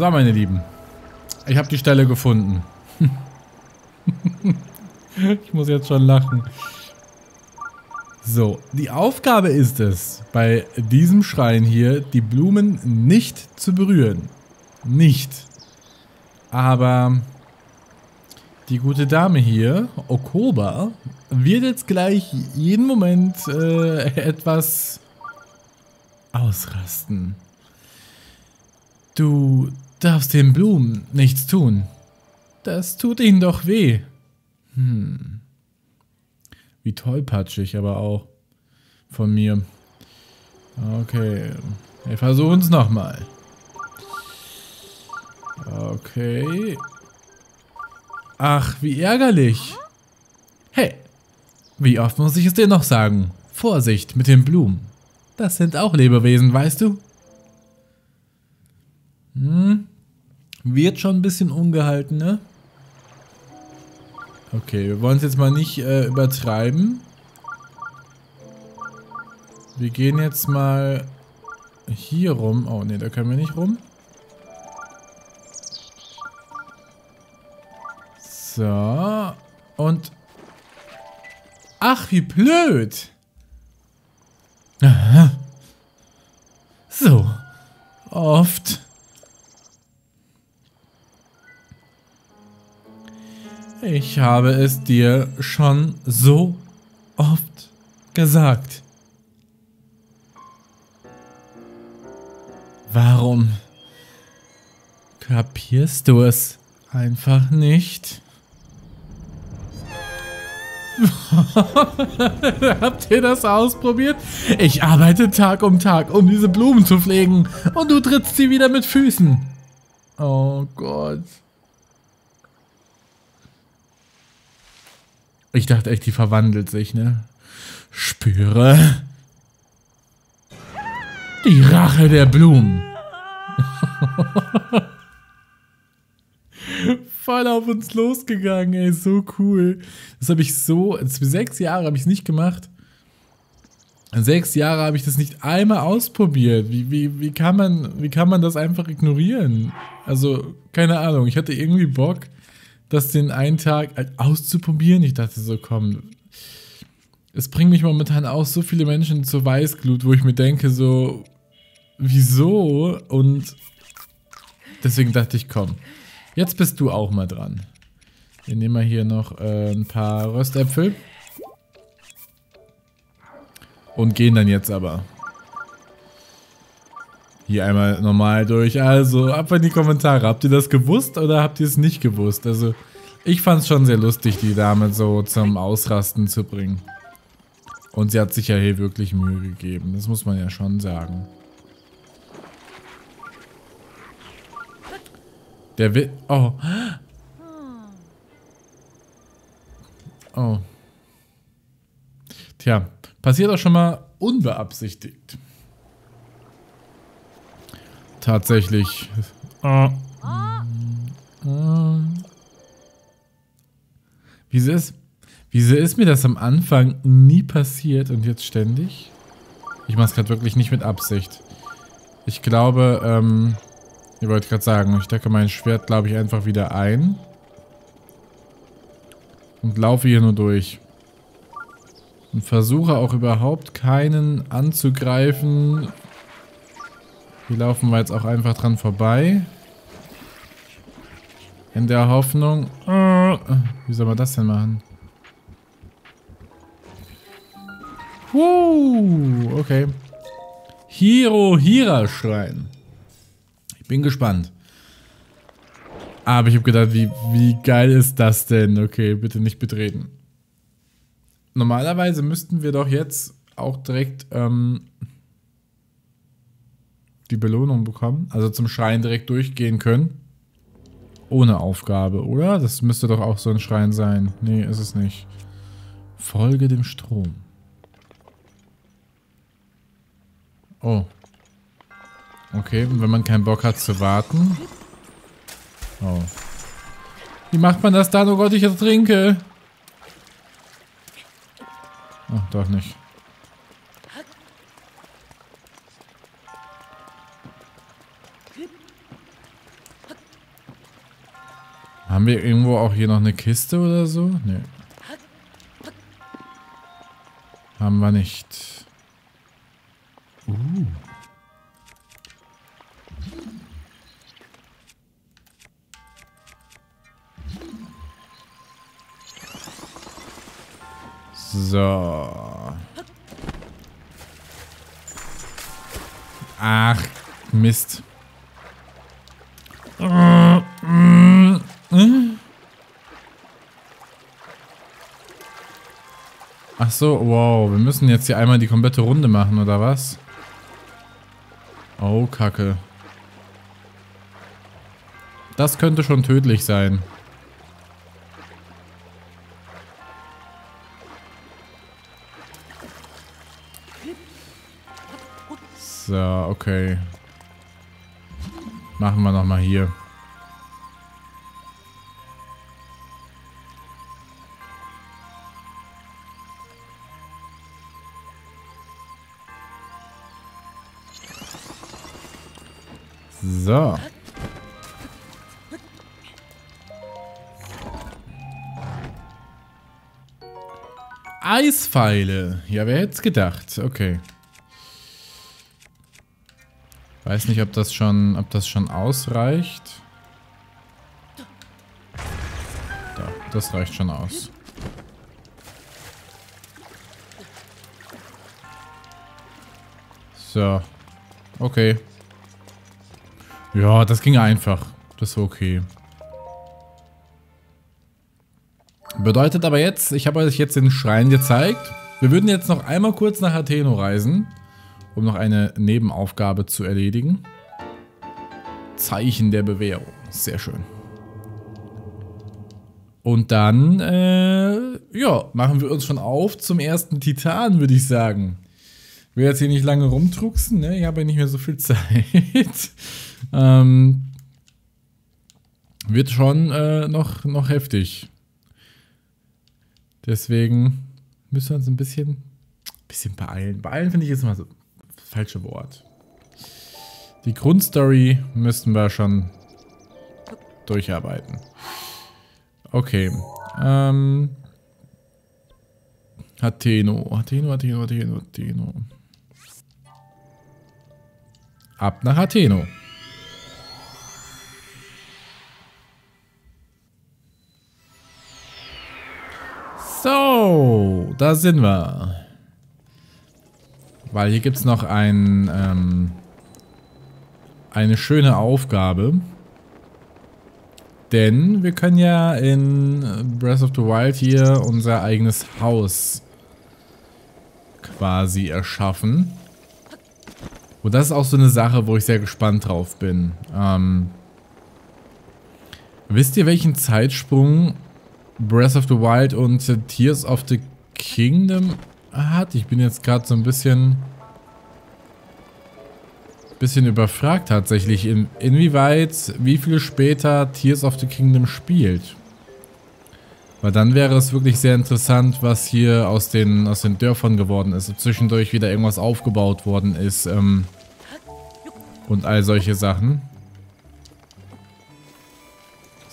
So, meine Lieben. Ich habe die Stelle gefunden. ich muss jetzt schon lachen. So, die Aufgabe ist es, bei diesem Schrein hier die Blumen nicht zu berühren. Nicht. Aber die gute Dame hier, Okoba, wird jetzt gleich jeden Moment äh, etwas ausrasten. Du darfst den Blumen nichts tun. Das tut ihnen doch weh. Hm. Wie tollpatschig aber auch von mir. Okay. Wir versuchen es nochmal. Okay. Ach, wie ärgerlich. Hey, wie oft muss ich es dir noch sagen? Vorsicht mit den Blumen. Das sind auch Lebewesen, weißt du? Hm. Wird schon ein bisschen ungehalten, ne? Okay, wir wollen es jetzt mal nicht äh, übertreiben. Wir gehen jetzt mal hier rum. Oh, ne, da können wir nicht rum. So. Und... Ach, wie blöd. Aha. So. Oft. Ich habe es dir schon so oft gesagt. Warum kapierst du es einfach nicht? Habt ihr das ausprobiert? Ich arbeite Tag um Tag, um diese Blumen zu pflegen. Und du trittst sie wieder mit Füßen. Oh Gott. Ich dachte echt, die verwandelt sich, ne? Spüre. Die Rache der Blumen. Voll auf uns losgegangen, ey. So cool. Das habe ich so. Sechs Jahre habe ich es nicht gemacht. Sechs Jahre habe ich das nicht einmal ausprobiert. Wie, wie, wie, kann man, wie kann man das einfach ignorieren? Also, keine Ahnung. Ich hatte irgendwie Bock das den einen Tag halt auszuprobieren. Ich dachte so, komm, es bringt mich momentan auch so viele Menschen zur Weißglut, wo ich mir denke so, wieso? Und deswegen dachte ich, komm, jetzt bist du auch mal dran. Wir nehmen mal hier noch äh, ein paar Röstäpfel. Und gehen dann jetzt aber. Hier einmal normal durch. Also, ab in die Kommentare. Habt ihr das gewusst oder habt ihr es nicht gewusst? Also, ich fand es schon sehr lustig, die Dame so zum Ausrasten zu bringen. Und sie hat sich ja hier wirklich Mühe gegeben. Das muss man ja schon sagen. Der will... Oh. Oh. Tja, passiert auch schon mal unbeabsichtigt. Tatsächlich. Oh. Wieso ist, wieso ist mir das am Anfang nie passiert und jetzt ständig? Ich mache es gerade wirklich nicht mit Absicht. Ich glaube, ähm, ich wollte gerade sagen, ich decke mein Schwert, glaube ich, einfach wieder ein. Und laufe hier nur durch. Und versuche auch überhaupt keinen anzugreifen, hier laufen wir jetzt auch einfach dran vorbei. In der Hoffnung... Äh, wie soll man das denn machen? Uh, okay. Hiro-Hira-Schrein. Ich bin gespannt. Aber ich habe gedacht, wie, wie geil ist das denn? Okay, bitte nicht betreten. Normalerweise müssten wir doch jetzt auch direkt ähm, die Belohnung bekommen. Also zum Schrein direkt durchgehen können. Ohne Aufgabe, oder? Das müsste doch auch so ein Schrein sein. Nee, ist es nicht. Folge dem Strom. Oh. Okay, und wenn man keinen Bock hat zu warten. Oh. Wie macht man das dann? Oh Gott, ich ertrinke. Ach, doch nicht. Haben wir irgendwo auch hier noch eine Kiste oder so? Nee. Haben wir nicht. Uh. So. Ach, Mist. Ach so, wow. Wir müssen jetzt hier einmal die komplette Runde machen, oder was? Oh, Kacke. Das könnte schon tödlich sein. So, okay. Machen wir nochmal hier. So. Eispfeile. Ja, wer hätte es gedacht? Okay. Weiß nicht, ob das schon, ob das schon ausreicht. Da, das reicht schon aus. So. Okay. Ja, das ging einfach. Das war okay. Bedeutet aber jetzt, ich habe euch jetzt den Schrein gezeigt. Wir würden jetzt noch einmal kurz nach Atheno reisen, um noch eine Nebenaufgabe zu erledigen. Zeichen der Bewährung. Sehr schön. Und dann, äh, ja, machen wir uns schon auf zum ersten Titan, würde ich sagen. Ich will jetzt hier nicht lange rumdrucksen, ne? Ich habe ja nicht mehr so viel Zeit. Ähm, wird schon äh, noch, noch heftig. Deswegen müssen wir uns ein bisschen, bisschen beeilen. Beeilen finde ich jetzt mal so das falsche Wort. Die Grundstory müssten wir schon durcharbeiten. Okay. Ähm. Atheno. Atheno, Atheno, Atheno, Atheno. Ab nach Atheno. So, da sind wir. Weil hier gibt es noch ein, ähm, eine schöne Aufgabe. Denn wir können ja in Breath of the Wild hier unser eigenes Haus quasi erschaffen. Und das ist auch so eine Sache, wo ich sehr gespannt drauf bin. Ähm, wisst ihr, welchen Zeitsprung Breath of the Wild und Tears of the Kingdom hat. Ich bin jetzt gerade so ein bisschen bisschen überfragt tatsächlich, in, inwieweit, wie viel später Tears of the Kingdom spielt. Weil dann wäre es wirklich sehr interessant, was hier aus den, aus den Dörfern geworden ist. Ob zwischendurch wieder irgendwas aufgebaut worden ist ähm, und all solche Sachen.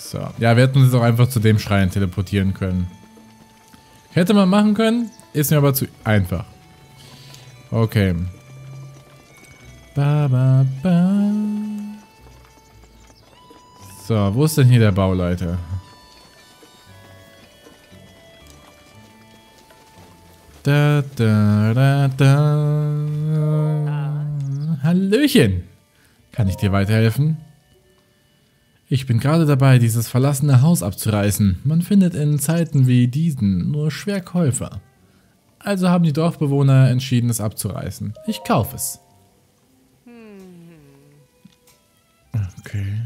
So. Ja, wir hätten uns auch einfach zu dem Schrein teleportieren können. Hätte man machen können, ist mir aber zu einfach. Okay. Ba, ba, ba. So, wo ist denn hier der Bauleiter? Da, da, da, da. Hallöchen. Kann ich dir weiterhelfen? Ich bin gerade dabei, dieses verlassene Haus abzureißen. Man findet in Zeiten wie diesen nur schwer Käufer. Also haben die Dorfbewohner entschieden, es abzureißen. Ich kaufe es. Okay.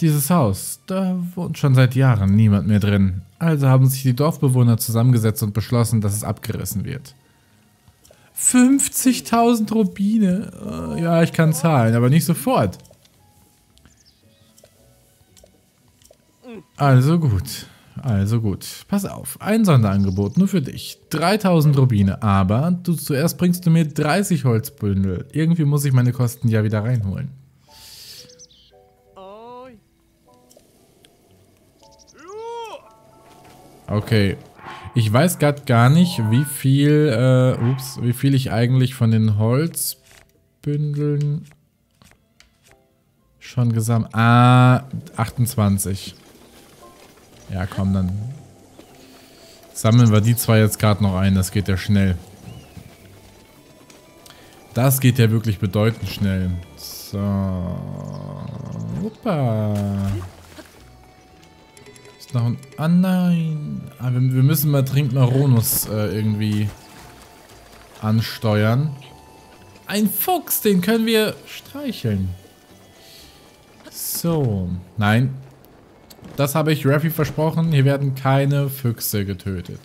Dieses Haus, da wohnt schon seit Jahren niemand mehr drin. Also haben sich die Dorfbewohner zusammengesetzt und beschlossen, dass es abgerissen wird. 50.000 Rubine. Äh, ja, ich kann zahlen, aber nicht sofort. Also gut. Also gut. Pass auf. Ein Sonderangebot nur für dich. 3000 Rubine. Aber du zuerst bringst du mir 30 Holzbündel. Irgendwie muss ich meine Kosten ja wieder reinholen. Okay. Ich weiß gerade gar nicht, wie viel, äh, ups, wie viel ich eigentlich von den Holzbündeln schon gesammelt. Ah, 28. Ja, komm, dann sammeln wir die zwei jetzt gerade noch ein. Das geht ja schnell. Das geht ja wirklich bedeutend schnell. So. Hoppa. Ist noch ein... Ah, nein. Ah, wir, wir müssen mal Trinkmaronus äh, irgendwie ansteuern. Ein Fuchs, den können wir streicheln. So. Nein. Das habe ich Raffi versprochen. Hier werden keine Füchse getötet.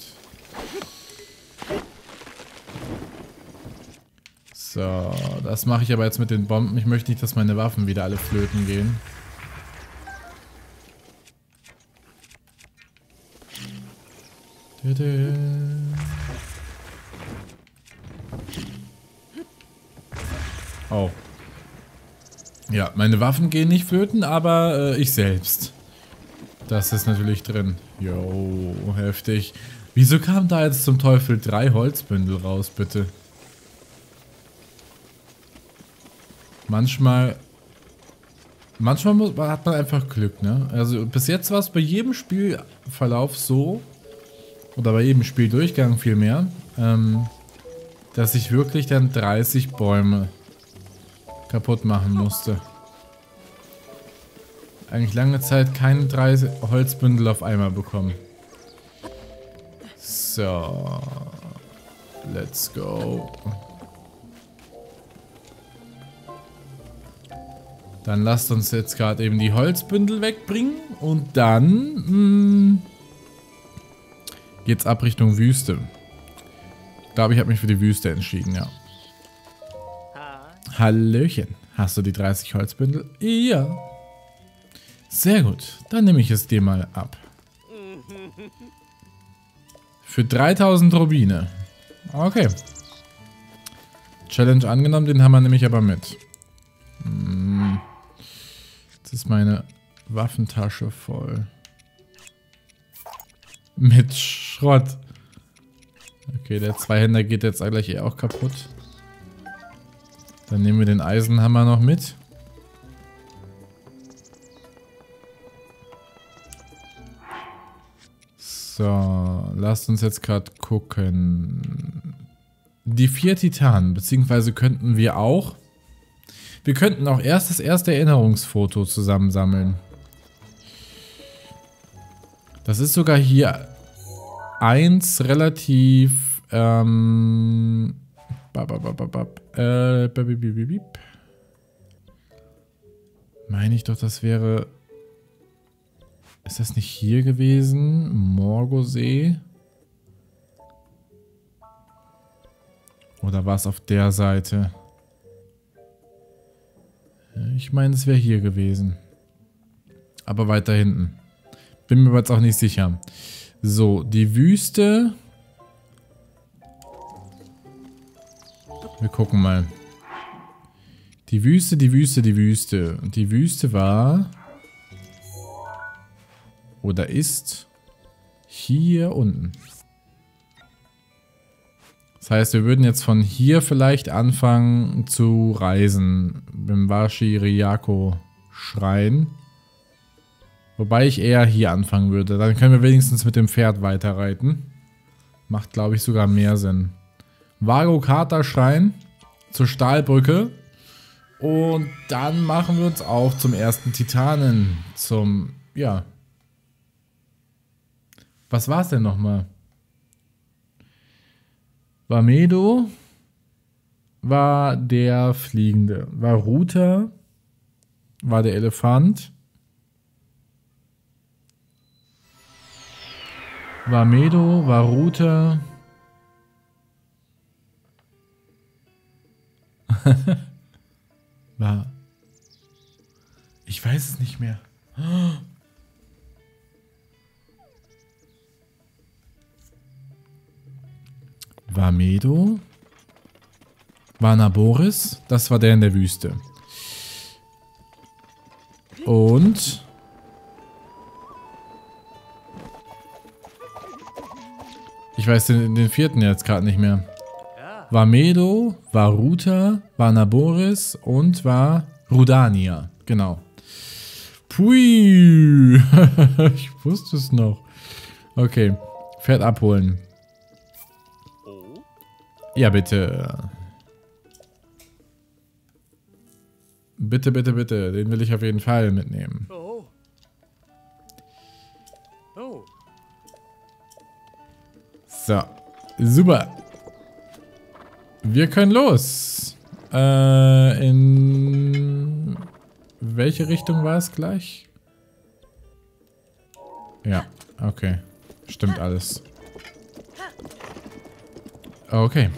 So, das mache ich aber jetzt mit den Bomben. Ich möchte nicht, dass meine Waffen wieder alle flöten gehen. Oh. Ja, meine Waffen gehen nicht flöten, aber äh, ich selbst. Das ist natürlich drin. Jo, heftig. Wieso kam da jetzt zum Teufel drei Holzbündel raus, bitte? Manchmal... Manchmal muss, hat man einfach Glück, ne? Also bis jetzt war es bei jedem Spielverlauf so, oder bei jedem Spieldurchgang vielmehr, ähm, dass ich wirklich dann 30 Bäume kaputt machen musste. Eigentlich lange Zeit keine drei Holzbündel auf einmal bekommen. So. Let's go. Dann lasst uns jetzt gerade eben die Holzbündel wegbringen. Und dann mh, hm, geht's ab Richtung Wüste. Ich glaube, ich habe mich für die Wüste entschieden, ja. Hallöchen. Hast du die 30 Holzbündel? Ja. Sehr gut. Dann nehme ich es dir mal ab. Für 3000 Rubine. Okay. Challenge angenommen, den haben wir nämlich aber mit. Hm. Jetzt ist meine Waffentasche voll. Mit Schrott. Okay, der Zweihänder geht jetzt gleich eh auch kaputt. Dann nehmen wir den Eisenhammer noch mit. So, lasst uns jetzt gerade gucken. Die vier Titanen, beziehungsweise könnten wir auch... Wir könnten auch erst das erste Erinnerungsfoto zusammensammeln. Das ist sogar hier eins relativ... Ähm, äh, meine ich doch, das wäre... Ist das nicht hier gewesen? Morgosee? Oder war es auf der Seite? Ich meine, es wäre hier gewesen. Aber weiter hinten. Bin mir jetzt auch nicht sicher. So, die Wüste. Wir gucken mal. Die Wüste, die Wüste, die Wüste. Und die Wüste war... Oder ist... Hier unten. Das heißt, wir würden jetzt von hier vielleicht anfangen zu reisen. Bimbashi Ryako Schrein. Wobei ich eher hier anfangen würde. Dann können wir wenigstens mit dem Pferd weiterreiten. Macht, glaube ich, sogar mehr Sinn. Vagokata Schrein zur Stahlbrücke. Und dann machen wir uns auch zum ersten Titanen. Zum, ja. Was war es denn nochmal? Vamedo war der Fliegende. War Ruta war der Elefant. War Ruta War. Ich weiß es nicht mehr. War Medo? War Naboris? Das war der in der Wüste. Und... weiß den, den vierten jetzt gerade nicht mehr. War Medo, war Ruta, war Naboris und war Rudania. Genau. Pui. ich wusste es noch. Okay. Pferd abholen. Ja, bitte. Bitte, bitte, bitte. Den will ich auf jeden Fall mitnehmen. So. Super. Wir können los. Äh, in welche Richtung war es gleich? Ja, okay. Stimmt alles. Okay.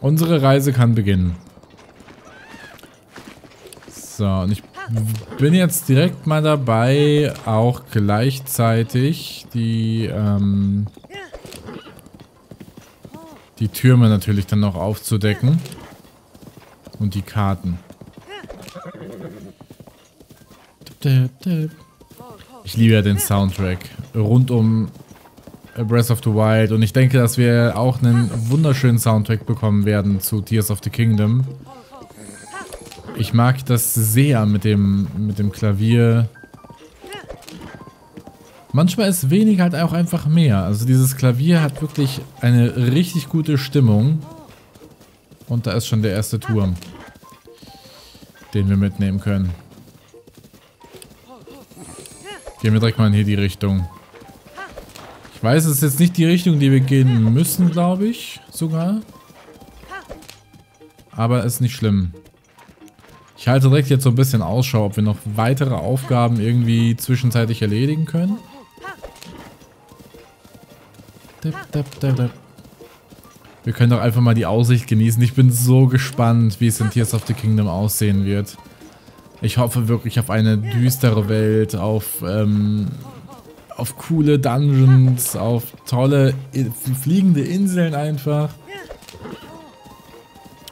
Unsere Reise kann beginnen. So, und ich bin jetzt direkt mal dabei, auch gleichzeitig die, ähm, die Türme natürlich dann noch aufzudecken. Und die Karten. Ich liebe ja den Soundtrack. Rund um Breath of the Wild. Und ich denke, dass wir auch einen wunderschönen Soundtrack bekommen werden zu Tears of the Kingdom. Ich mag das sehr mit dem, mit dem Klavier. Manchmal ist wenig halt auch einfach mehr. Also dieses Klavier hat wirklich eine richtig gute Stimmung. Und da ist schon der erste Turm, den wir mitnehmen können. Gehen wir direkt mal in hier die Richtung. Weiß, es ist jetzt nicht die Richtung, die wir gehen müssen, glaube ich, sogar. Aber ist nicht schlimm. Ich halte direkt jetzt so ein bisschen Ausschau, ob wir noch weitere Aufgaben irgendwie zwischenzeitlich erledigen können. Wir können doch einfach mal die Aussicht genießen. Ich bin so gespannt, wie es in Tears of the Kingdom aussehen wird. Ich hoffe wirklich auf eine düstere Welt, auf, ähm, auf coole Dungeons, auf tolle fliegende Inseln einfach.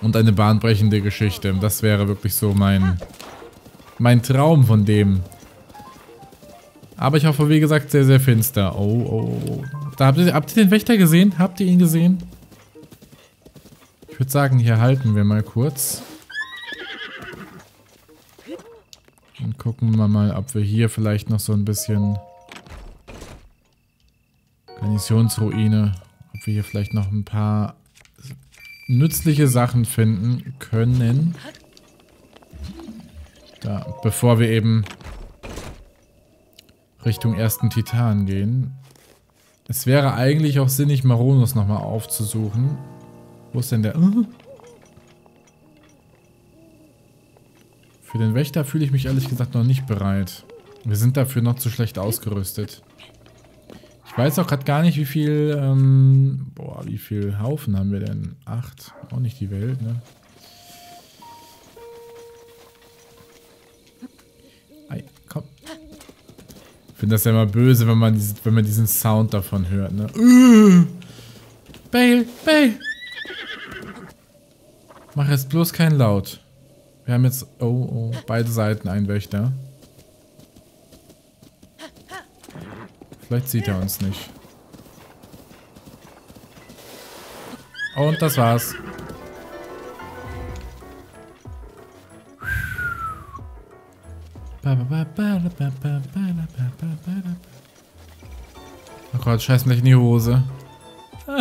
Und eine bahnbrechende Geschichte. Das wäre wirklich so mein, mein Traum von dem. Aber ich hoffe, wie gesagt, sehr, sehr finster. Oh, oh, oh. Da habt ihr, habt ihr den Wächter gesehen? Habt ihr ihn gesehen? Ich würde sagen, hier halten wir mal kurz. Und gucken wir mal, ob wir hier vielleicht noch so ein bisschen Garnisonsruine, ob wir hier vielleicht noch ein paar nützliche Sachen finden können. Da, bevor wir eben Richtung ersten Titan gehen. Es wäre eigentlich auch sinnig, Maronus nochmal aufzusuchen. Wo ist denn der... Uh. Für den Wächter fühle ich mich ehrlich gesagt noch nicht bereit. Wir sind dafür noch zu schlecht ausgerüstet. Ich weiß auch gerade gar nicht, wie viel, ähm, boah, wie viel Haufen haben wir denn? Acht. Auch nicht die Welt, ne? Ei, komm. Ich finde das ja immer böse, wenn man, diesen, wenn man diesen Sound davon hört, ne? Uh, Bale, Bale! Mach jetzt bloß keinen Laut. Wir haben jetzt, oh, oh, beide Seiten ein Wächter. Vielleicht sieht er uns nicht. Und das war's. Oh Gott, scheiß mich in die Hose.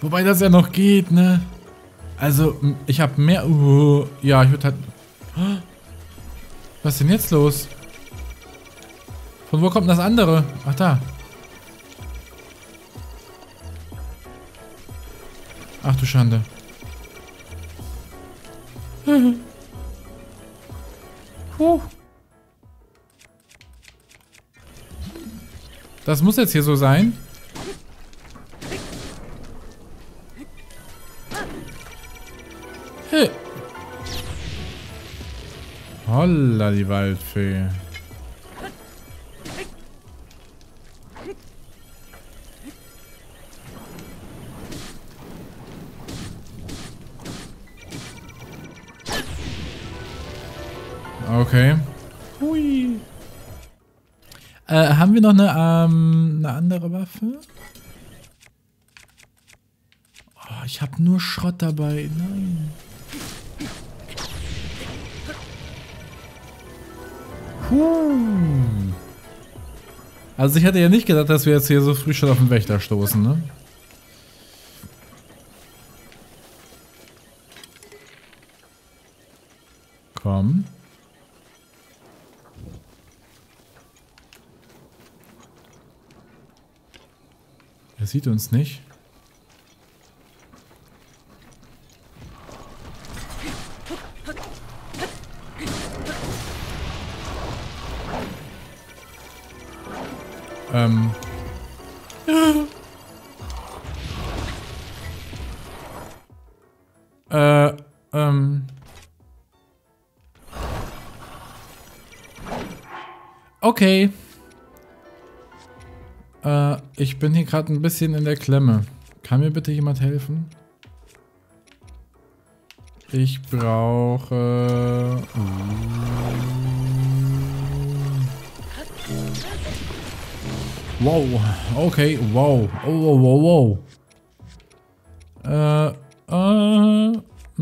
Wobei das ja noch geht, ne? Also, ich habe mehr... Uh, ja, ich würde halt... Was ist denn jetzt los? Von wo kommt das andere? Ach, da. Ach du Schande. Puh. Das muss jetzt hier so sein. Hey. Holla, die Waldfee. Okay. Hui. Äh, haben wir noch eine, ähm, eine andere Waffe? Oh, ich habe nur Schrott dabei. Nein. Puh. Also ich hätte ja nicht gedacht, dass wir jetzt hier so früh schon auf den Wächter stoßen, ne? Komm. Er sieht uns nicht. Ähm. äh, ähm. Okay. Äh, ich bin hier gerade ein bisschen in der Klemme. Kann mir bitte jemand helfen? Ich brauche... Wow, okay, wow. Oh, wow, wow, wow. Äh, äh,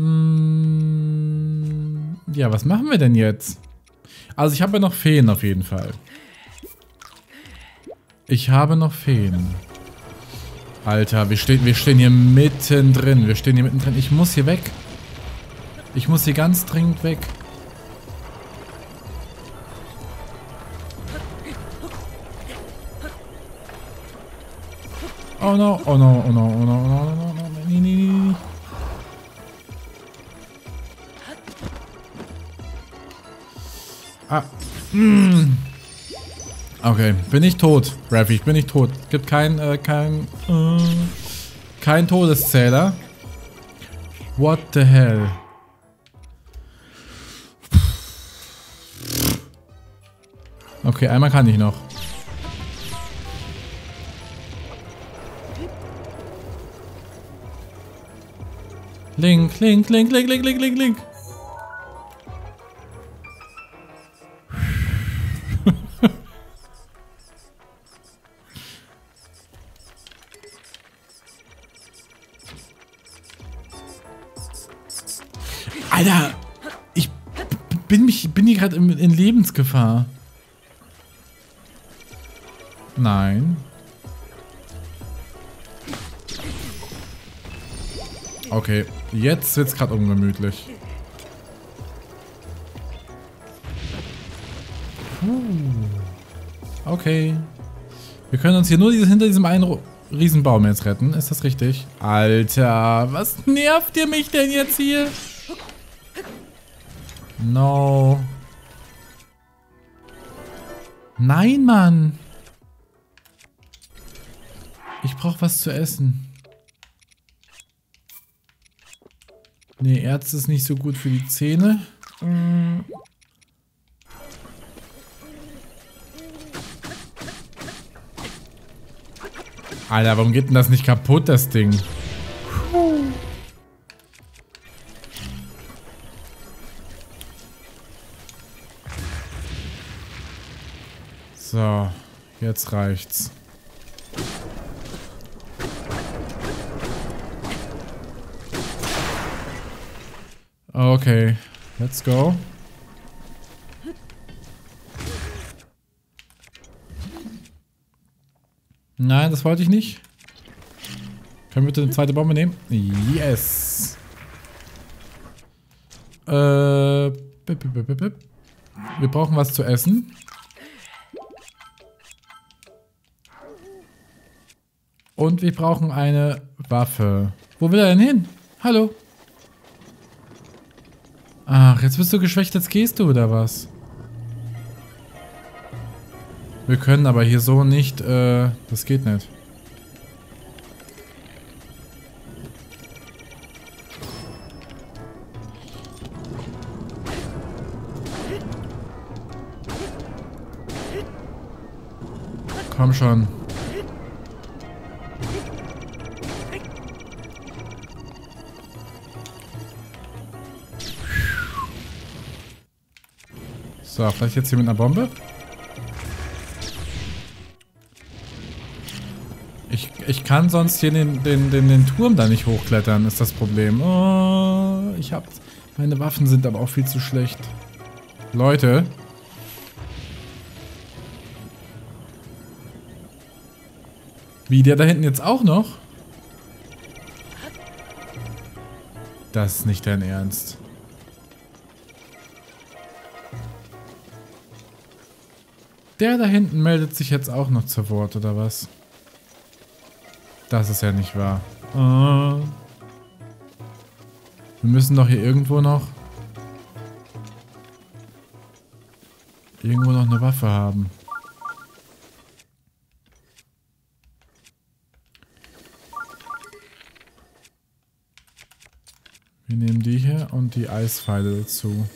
mm, ja, was machen wir denn jetzt? Also ich habe ja noch Feen auf jeden Fall. Ich habe noch Feen. Alter, wir stehen, wir stehen hier mittendrin. Wir stehen hier mittendrin. Ich muss hier weg. Ich muss hier ganz dringend weg. Oh no, oh no, oh no, oh no, oh no, oh no, oh no, nee, nee, nee. Ah. Mm. Okay, bin ich tot, Raffi, bin ich tot. Gibt kein, äh, kein, äh, kein Todeszähler. What the hell? Okay, einmal kann ich noch. Link, link, link, link, link, link, link, link. Alter, ich bin mich bin hier gerade in, in Lebensgefahr. Nein. Okay, jetzt wird's gerade ungemütlich. Okay. Wir können uns hier nur dieses, hinter diesem einen Riesenbaum jetzt retten. Ist das richtig? Alter, was nervt ihr mich denn jetzt hier? No. Nein, Mann. Ich brauche was zu essen. Nee, Erz ist nicht so gut für die Zähne. Mm. Alter, warum geht denn das nicht kaputt, das Ding? Jetzt reicht's. Okay, let's go. Nein, das wollte ich nicht. Können wir bitte eine zweite Bombe nehmen? Yes. Äh, Wir brauchen was zu essen. Und wir brauchen eine Waffe. Wo will er denn hin? Hallo? Ach, jetzt bist du geschwächt, jetzt gehst du, oder was? Wir können aber hier so nicht, äh, das geht nicht. Komm schon. So, vielleicht jetzt hier mit einer Bombe. Ich, ich kann sonst hier den, den, den, den Turm da nicht hochklettern, ist das Problem. Oh, ich hab... Meine Waffen sind aber auch viel zu schlecht. Leute. Wie, der da hinten jetzt auch noch? Das ist nicht dein Ernst. Der da hinten meldet sich jetzt auch noch zu Wort, oder was? Das ist ja nicht wahr. Oh. Wir müssen doch hier irgendwo noch... Irgendwo noch eine Waffe haben. Wir nehmen die hier und die Eispfeile dazu.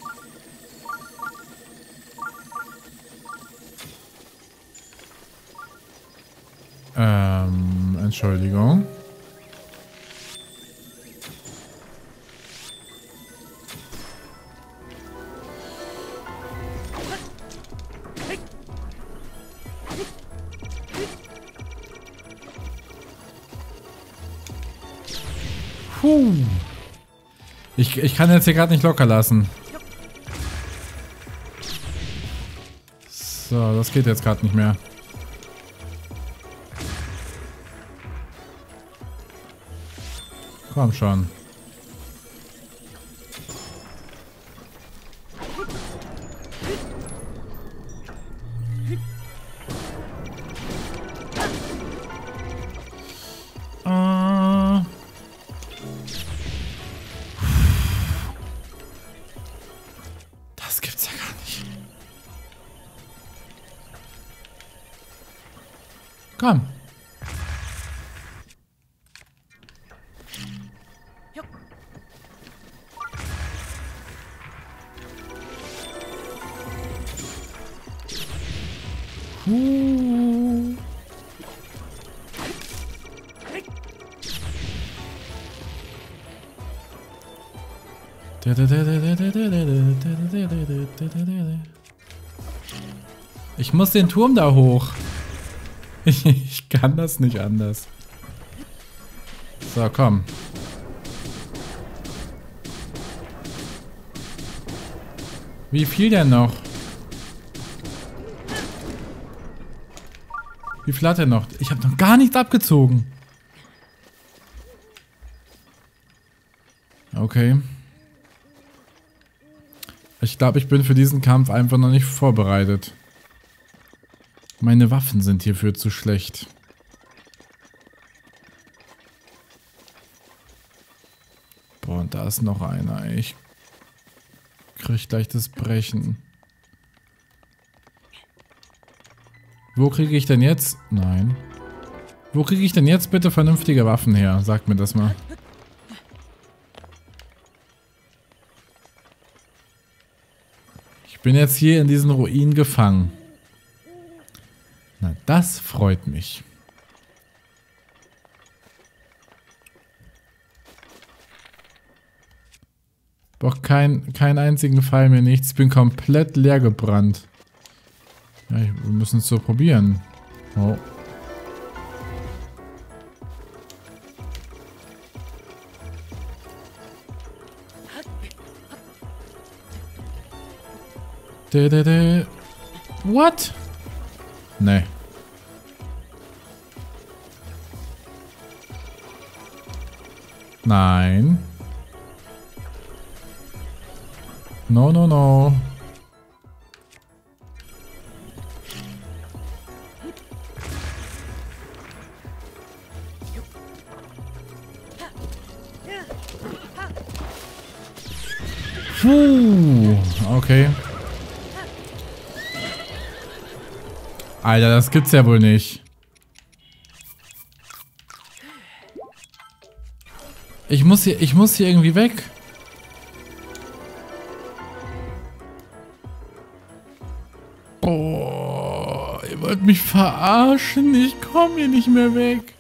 Ähm, Entschuldigung. Puh. Ich, ich kann jetzt hier gerade nicht locker lassen. So, das geht jetzt gerade nicht mehr. Komm schon. Ich muss den Turm da hoch. Ich, kann das nicht anders. So, komm. Wie viel denn noch? Wie viel hat er noch? Ich habe noch gar nichts abgezogen. Okay. Ich glaube, ich bin für diesen Kampf einfach noch nicht vorbereitet. Meine Waffen sind hierfür zu schlecht. Boah, und da ist noch einer. Ich krieg gleich das Brechen. Wo kriege ich denn jetzt... Nein. Wo kriege ich denn jetzt bitte vernünftige Waffen her? Sagt mir das mal. Ich bin jetzt hier in diesen Ruinen gefangen. Na, das freut mich. Doch kein, keinen einzigen Fall mehr, nichts. Ich bin komplett leer gebrannt. Ja, wir müssen es so probieren. Oh. What? Nee. Nein. No, no, no. Puh, okay. Alter, das gibt's ja wohl nicht. Ich muss hier, ich muss hier irgendwie weg. Boah, ihr wollt mich verarschen? Ich komme hier nicht mehr weg.